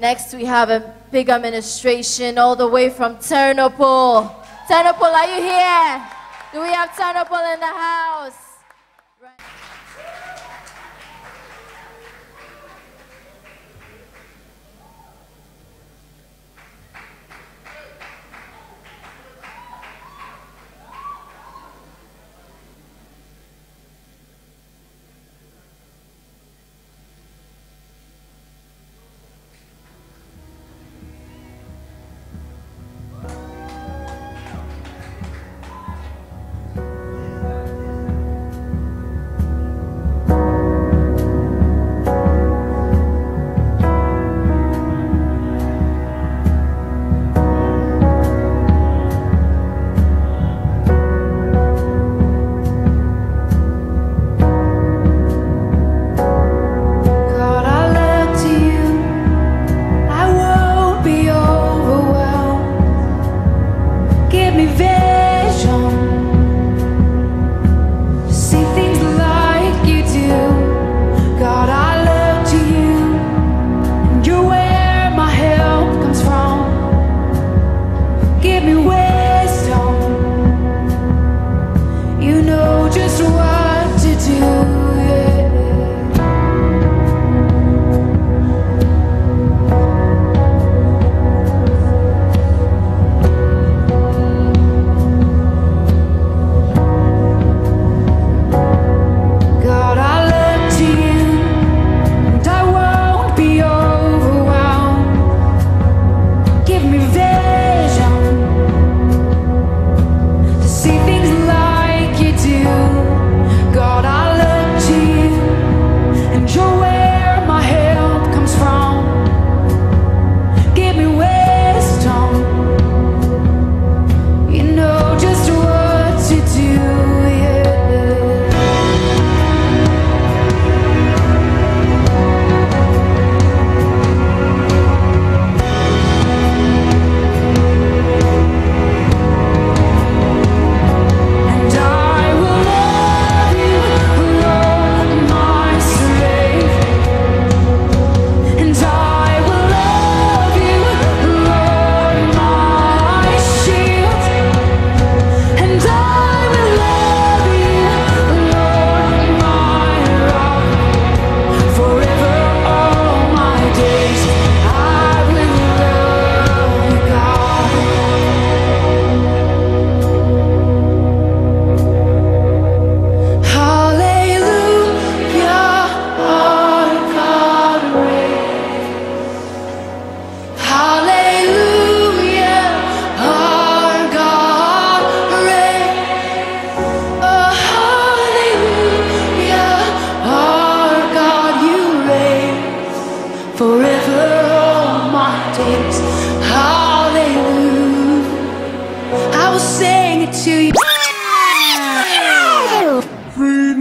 Next, we have a big administration all the way from Ternopil. Ternopil, are you here? Do we have Ternopil in the house?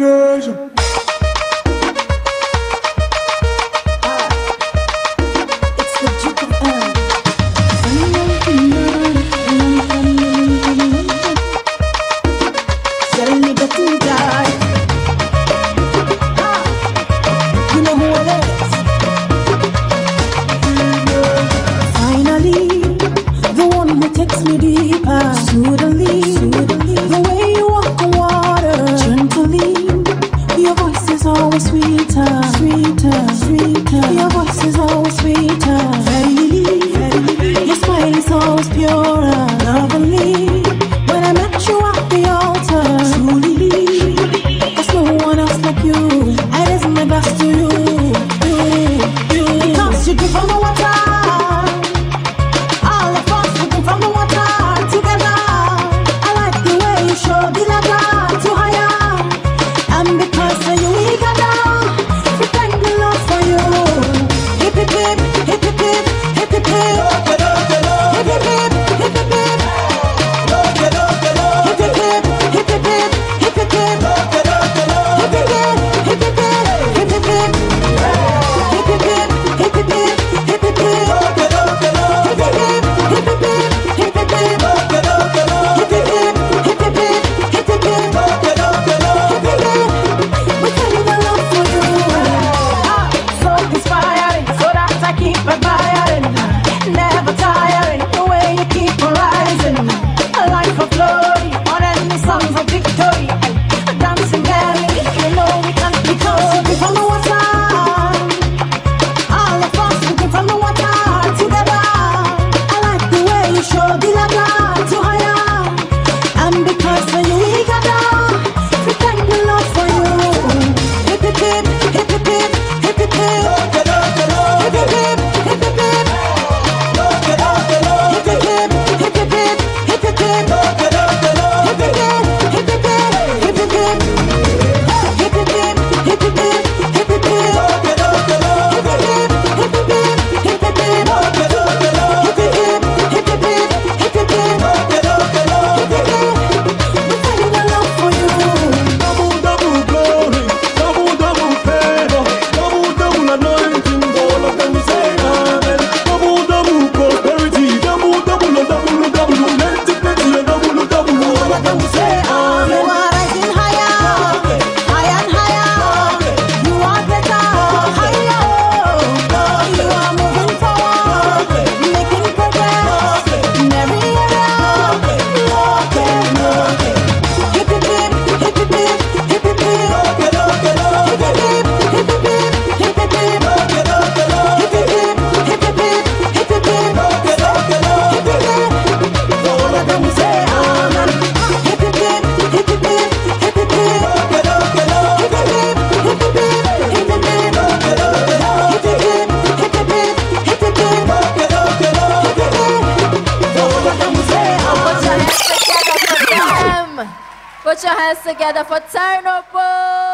Malaysia. Selling me the two guys Put your hands together for Ternopil.